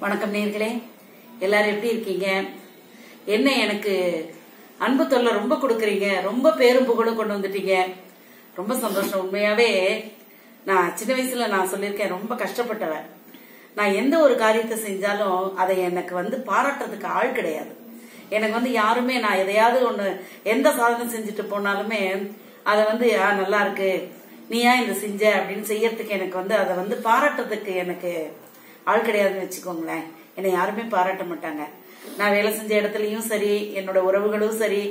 வணக்கம் நேர்களே எல்லாரும் எப்படி இருக்கீங்க? என்ன எனக்கு அன்பு தொல்லை ரொம்ப கொடுக்குறீங்க? ரொம்ப பேரும் புகழும் கொண்டு வந்துட்டீங்க. ரொம்ப சந்தோஷம். உண்மையாவே நான் சின்ன வயசுல நான் சொல்லியிருக்கேன் ரொம்ப கஷ்டப்பட்டவன். நான் எந்த ஒரு காரியத்தை செஞ்சாலும் அதை எனக்கு வந்து பாராட்டுறதுக்கு ஆள் கிடையாது. எனக்கு வந்து யாருமே நான் எதையாவது ஒண்ணு எந்த சாதனை செஞ்சுட்டு போனாலுமே அதை வந்து நல்லா இருக்கு. நீ ஏன் இந்த செஞ்ச அப்படின்னு செய்யறதுக்கு எனக்கு வந்து அதை வந்து பாராட்டுறதுக்கு எனக்கு ஆள் கிடையாதுன்னு வச்சுக்கோங்களேன். என்னை யாருமே பாராட்ட மாட்டாங்க. நான் வேலை செஞ்ச இடத்துலயும் சரி என்னோட உறவுகளும் சரி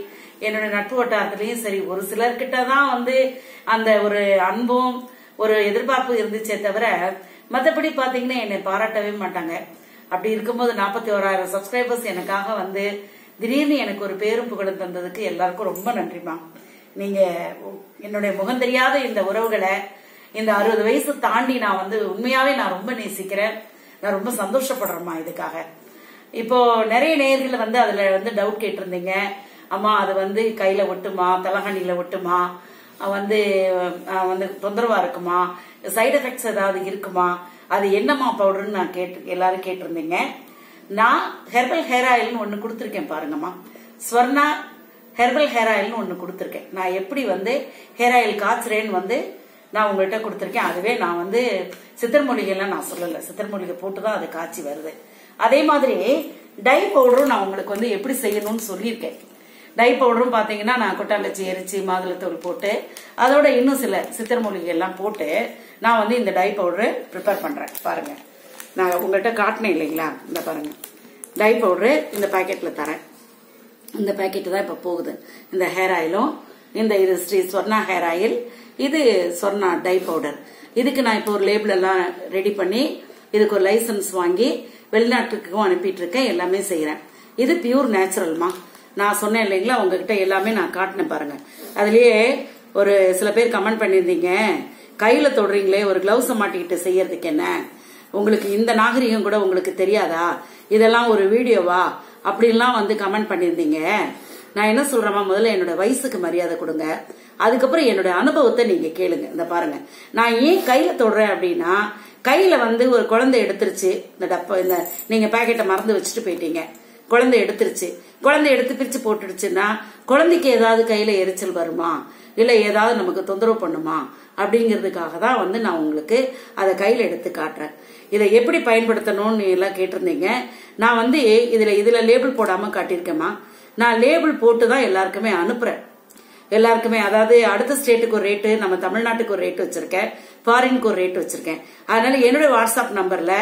என்னோட நட்பு வட்டாரத்திலயும் சரி ஒரு சிலர்கிட்ட தான் வந்து அந்த ஒரு அன்பும் ஒரு எதிர்பார்ப்பு இருந்துச்சே தவிர மத்தபடி பாத்தீங்கன்னா என்னை பாராட்டவே மாட்டாங்க. அப்படி இருக்கும்போது நாற்பத்தி ஓராயிரம் சப்ஸ்கிரைபர்ஸ் எனக்காக வந்து திடீர்னு எனக்கு ஒரு பேரும் புகழும் தந்ததுக்கு எல்லாருக்கும் ரொம்ப நன்றிமா நீங்க என்னுடைய முகம் தெரியாத இந்த உறவுகளை இந்த அறுபது வயசு தாண்டி நான் வந்து உண்மையாவே நான் ரொம்ப நேசிக்கிறேன். நான் ரொம்ப சந்தோஷப்படுறேம்மா இதுக்காக. இப்போ நிறைய நேர்கள் வந்து அதுல வந்து டவுட் கேட்டிருந்தீங்க. அம்மா அது வந்து கையில ஒட்டுமா? தலகாணியில ஒட்டுமா? வந்து வந்து தொந்தரவா இருக்குமா? சைடு எஃபெக்ட்ஸ் ஏதாவது இருக்குமா? அது என்னம்மா பவுடர்னு நான் கேட்டு எல்லாரும் கேட்டிருந்தீங்க. நான் ஹெர்பல் ஹேர் ஆயில்னு ஒன்னு கொடுத்துருக்கேன் பாருங்கம்மா. ஸ்வர்ணா ஹெர்பல் ஹேர் ஆயில்னு ஒன்று கொடுத்துருக்கேன். நான் எப்படி வந்து ஹேர் ஆயில் காய்ச்சுறேன்னு வந்து நான் உங்கள்கிட்ட கொடுத்துருக்கேன். அதுவே நான் வந்து சித்தர் நான் சொல்லலை. சித்தர் போட்டு தான் அது காய்ச்சி வருது. அதே மாதிரி டை பவுடரும் நான் உங்களுக்கு வந்து எப்படி செய்யணும்னு சொல்லியிருக்கேன். டை பவுடரும் பார்த்தீங்கன்னா நான் கொட்டாங்கச்சி எரிச்சி மாதுளத்தூள் போட்டு அதோட இன்னும் சில சித்தர் மூலிகை எல்லாம் போட்டு நான் வந்து இந்த டை பவுடரை ப்ரிப்பேர் பண்ணுறேன் பாருங்கள் நான் உங்கள்கிட்ட காட்டினேன் இல்லைங்களா? இந்த பாருங்கள் டை பவுடரு இந்த பாக்கெட்டில் தரேன். இந்த பாக்கெட் தான் இப்ப போகுது. இந்த ஹேர் ஆயிலும் இந்த இது ஸ்ரீ சொர்ணா ஹேர் ஆயில் இது சொர்ணா டை பவுடர் இதுக்கு நான் இப்போ ஒரு லேபிள் எல்லாம் ரெடி பண்ணி இதுக்கு ஒரு லைசன்ஸ் வாங்கி வெளிநாட்டுக்கும் அனுப்பிட்டு இருக்கேன் எல்லாமே செய்யறேன் இது பியூர் நேச்சுரல்மா நான் சொன்னேன் இல்லைங்களா உங்ககிட்ட எல்லாமே நான் காட்டினேன் பாருங்க. அதுலயே ஒரு சில பேர் கமெண்ட் பண்ணியிருந்தீங்க கையில தொடுறீங்களே ஒரு கிளவுஸை மாட்டிக்கிட்டு செய்யறதுக்கு என்ன? உங்களுக்கு இந்த நாகரிகம் கூட உங்களுக்கு தெரியாதா? இதெல்லாம் ஒரு வீடியோவா அப்படின்லாம் வந்து கமெண்ட் பண்ணியிருந்தீங்க. நான் என்ன சொல்றேமா முதல்ல என்னோட வயசுக்கு மரியாதை கொடுங்க. அதுக்கப்புறம் என்னோட அனுபவத்தை நீங்க கேளுங்க. இந்த பாருங்க. நான் ஏன் கையில தொடுறேன் அப்படின்னா கையில வந்து ஒரு குழந்தை எடுத்துருச்சு. இந்த டப்பா இந்த நீங்க பாக்கெட்டை மறந்து வச்சுட்டு போயிட்டீங்க. குழந்தை எடுத்துருச்சு. குழந்தை எடுத்து பிரிச்சு போட்டுடுச்சுன்னா குழந்தைக்கு ஏதாவது கையில எரிச்சல் வருமா? இல்ல ஏதாவது நமக்கு தொந்தரவு பண்ணுமா? அப்படிங்கிறதுக்காக தான் வந்து நான் உங்களுக்கு அதை கையில எடுத்து காட்டுறேன். இதை எப்படி பயன்படுத்தணும்னு எல்லாம் கேட்டிருந்தீங்க. நான் வந்து இதுல இதுல லேபிள் போடாம காட்டியிருக்கேம்மா. நான் லேபிள் போட்டு தான் எல்லாருக்குமே அனுப்புறேன். எல்லாருக்குமே அதாவது அடுத்த ஸ்டேட்டுக்கு ஒரு ரேட்டு நம்ம தமிழ்நாட்டுக்கு ஒரு ரேட் வச்சிருக்கேன். ஃபாரினுக்கு ஒரு ரேட் வச்சிருக்கேன். அதனால என்னுடைய வாட்ஸ்அப் நம்பர்ல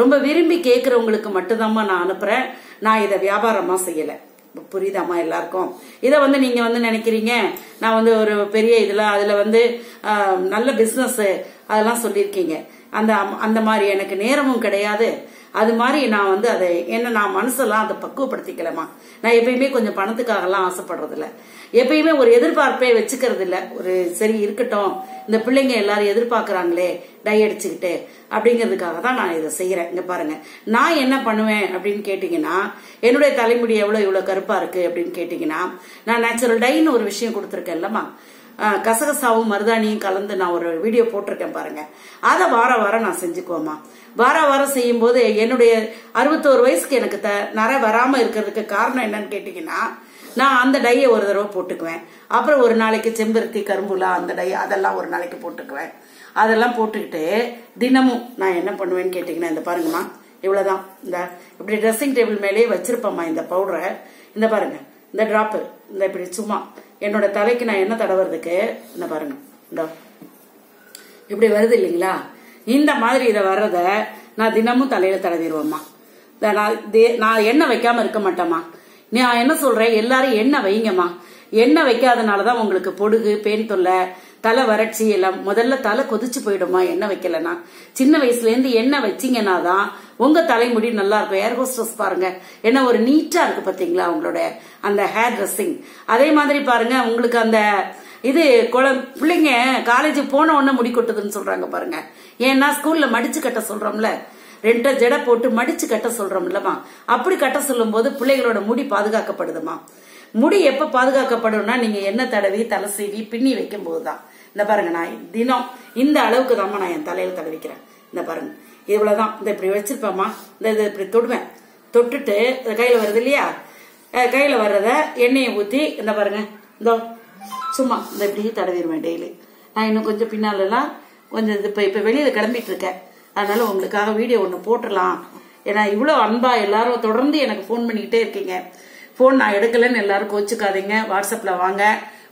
ரொம்ப விரும்பி கேட்கறவங்களுக்கு மட்டும்தாம்மா நான் அனுப்புறேன். நான் இதை வியாபாரமா செய்யல. புரியுதாமா எல்லாருக்கும்? இதை வந்து நீங்க வந்து நினைக்கிறீங்க? நான் வந்து ஒரு பெரிய இதுல அதுல வந்து நல்ல பிசினஸ் அதெல்லாம் சொல்லியிருக்கீங்க. அந்த அந்த மாதிரி எனக்கு நேரமும் கிடையாது. அது மாதிரி நான் வந்து அதை என்ன நான் மனசெல்லாம் அதை பக்குவப்படுத்திக்கலமா நான் எப்பயுமே கொஞ்சம் பணத்துக்காகலாம் ஆசைப்படுறது இல்லை எப்பயுமே ஒரு எதிர்பார்ப்பே வச்சுக்கிறது இல்லை ஒரு சரி இருக்கட்டும். இந்த பிள்ளைங்க எல்லாரும் எதிர்பார்க்கறாங்களே டை அடிச்சுக்கிட்டு அப்படிங்கிறதுக்காக தான் நான் இதை செய்யறேன் இங்க பாருங்க. நான் என்ன பண்ணுவேன் அப்படின்னு கேட்டீங்கன்னா என்னுடைய தலைமுடி எவ்வளவு இவ்வளவு கருப்பா இருக்கு அப்படின்னு கேட்டீங்கன்னா நான் நேச்சுரல் டைன்னு ஒரு விஷயம் கொடுத்துருக்கேன் இல்லம்மா கசகசாவும் மருதாணியும் கலந்து நான் ஒரு வீடியோ போட்டிருக்கேன் பாருங்க. அதை வார வாரம் நான் செஞ்சுக்குவேம்மா. வார வாரம் செய்யும் போது என்னுடைய அறுபத்தோரு வயசுக்கு எனக்கு த நர வராம இருக்கிறதுக்கு காரணம் என்னன்னு கேட்டீங்கன்னா நான் அந்த டையை ஒரு தடவை போட்டுக்குவேன். அப்புறம் ஒரு நாளைக்கு செம்பருத்தி கரும்புலா அந்த டை அதெல்லாம் ஒரு நாளைக்கு போட்டுக்குவேன். அதெல்லாம் போட்டுக்கிட்டு தினமும் நான் என்ன பண்ணுவேன்னு கேட்டீங்கன்னா இந்த பாருங்கம்மா இவ்வளவுதான். இந்த இப்படி ட்ரெஸ்ஸிங் டேபிள் மேலேயே வச்சிருப்பேம்மா இந்த பவுடரை இந்த பாருங்க இந்த டிராப்பு இந்த இப்படி சும்மா என்னோட தலைக்கு நான் என்ன தடவுறதுக்கு? என்ன பாருங்க. இதோ இப்படி வருது இல்லைங்களா? இந்த மாதிரி இதை வர்றத நான் தினமும் தலையில தடவிடுவேம்மா. நான் தே- நான் எண்ணெய் வைக்காம இருக்க மாட்டேம்மா. நான் என்ன சொல்றேன்? எல்லாரும் எண்ணெய் வைங்கம்மா. எண்ணெய் வைக்காதனாலதான் உங்களுக்கு பொடுகு பேன் தொல்லை தலை வறட்சி எல்லாம் முதல்ல தலை கொதிச்சு போயிடுமா எண்ணெய் வைக்கலன்னா. சின்ன வயசுல இருந்து எண்ணெய் வச்சிங்கன்னா தான் உங்க தலைமுடி நல்லா இருக்கும். ஏர் ஹோஸ்டஸ் பாருங்க. என்ன ஒரு நீட்டா இருக்கு பாத்தீங்களா உங்களோட அந்த ஹேர் ட்ரெஸ்ஸிங் அதே மாதிரி பாருங்க உங்களுக்கு அந்த இது குழ பிள்ளைங்க காலேஜ் போன உடனே முடி கொட்டுதுன்னு சொல்றாங்க பாருங்க. ஏன்னா ஸ்கூல்ல மடிச்சு கட்ட சொல்றோம்ல. ரெண்டை ஜடை போட்டு மடிச்சு கட்ட சொல்றோம்லமா அப்படி கட்ட சொல்லும் போது பிள்ளைகளோட முடி பாதுகாக்கப்படுதுமா முடி எப்ப பாதுகாக்கப்படும்னா நீங்க என்ன தடவி தலை சீவி பின்னி வைக்கும் போதுதான் இந்த பாருங்க நான் தினம் இந்த அளவுக்கு தான் நான் என் தலையில தடவிக்கிறேன். இந்த பாருங்க. இவ்வளவுதான். இந்த இப்படி வச்சிருப்பேம்மா. இந்த இதை இப்படி தொடுவேன். தொட்டுட்டு இந்த கையில வருது இல்லையா? கையில வர்றத எண்ணெயை ஊத்தி இந்த பாருங்க. இந்த சும்மா இந்த இப்படி தடவிடுவேன் டெய்லி நான் இன்னும் கொஞ்சம் பின்னாலெல்லாம் கொஞ்சம் இது இப்போ இப்போ வெளியில் கிளம்பிட்டு இருக்கேன். அதனால உங்களுக்காக வீடியோ ஒன்று போட்டுடலாம். ஏன்னா இவ்வளோ அன்பா எல்லாரும் தொடர்ந்து எனக்கு ஃபோன் பண்ணிக்கிட்டே இருக்கீங்க. ஃபோன் நான் எடுக்கலைன்னு எல்லாரும் கோச்சுக்காதீங்க. வாட்ஸ்அப்பில் வாங்க.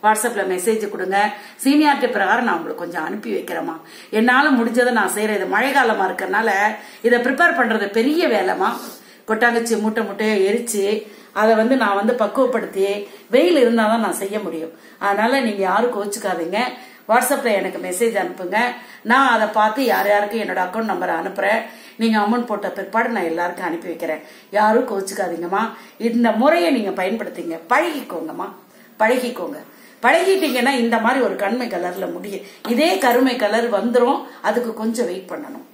வாட்ஸ்அப்பில் மெசேஜ் கொடுங்க. சீனியாரிட்டி பிரகாரம் நான் உங்களுக்கு கொஞ்சம் அனுப்பி வைக்கிறேம்மா. என்னால் முடிஞ்சதை நான் செய்கிறேன் இது மழை காலமாக இதை ப்ரிப்பேர் பண்ணுறது பெரிய வேலைம்மா. கொட்டாங்குச்சி மூட்டை மூட்டையை எரித்து அதை வந்து நான் வந்து பக்குவப்படுத்தி வெயில் இருந்தால் தான் நான் செய்ய முடியும். அதனால் நீங்கள் யாரும் கோச்சிக்காதீங்க. வாட்ஸ்அப்பில் எனக்கு மெசேஜ் அனுப்புங்க. நான் அதை பார்த்து யார் யாருக்கும் என்னோட அக்கௌண்ட் நம்பரை அனுப்புகிறேன் நீங்கள் அமௌண்ட் போட்ட பிற்பாடு நான் எல்லாருக்கும் அனுப்பி வைக்கிறேன். யாரும் கோச்சிக்காதீங்கம்மா. இந்த முறையை நீங்கள் பயன்படுத்திங்க. பழகிக்கோங்கம்மா. பழகிக்கோங்க. பழகிட்டீங்கன்னா இந்த மாதிரி ஒரு கண்மை கலர்ல முடியும் இதே கருமை கலர் வந்துரும். அதுக்கு கொஞ்சம் வெயிட் பண்ணணும்.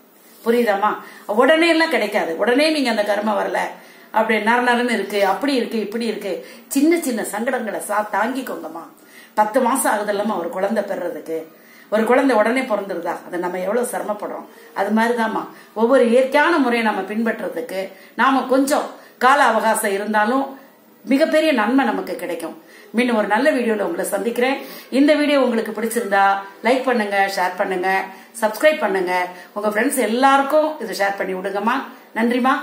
புரியுதாம்மா? உடனே எல்லாம் கிடைக்காது. உடனே நீங்க அந்த கருமை வரல. அப்படி நர நரன்னு இருக்கு. அப்படி இருக்கு இப்படி இருக்கு. சின்ன சின்ன சங்கடங்களை சா தாங்கிக்கோங்கம்மா. பத்து மாசம் ஆகுது இல்லாம ஒரு குழந்தை பெறதுக்கு ஒரு குழந்தை உடனே பிறந்துருதா? அதை நம்ம எவ்வளவு சிரமப்படுறோம்? அது மாதிரிதாம்மா. ஒவ்வொரு இயற்கையான முறையை நம்ம பின்பற்றுறதுக்கு நாம கொஞ்சம் கால அவகாசம் இருந்தாலும் மிகப்பெரிய நன்மை நமக்கு கிடைக்கும். மீண்டும் ஒரு நல்ல வீடியோல உங்களை சந்திக்கிறேன். இந்த வீடியோ உங்களுக்கு பிடிச்சிருந்தா லைக் பண்ணுங்க ஷேர் பண்ணுங்க சப்ஸ்கிரைப் பண்ணுங்க. உங்க ஃப்ரெண்ட்ஸ் எல்லாருக்கும் இதை ஷேர் பண்ணி விடுங்கம்மா. நன்றிமா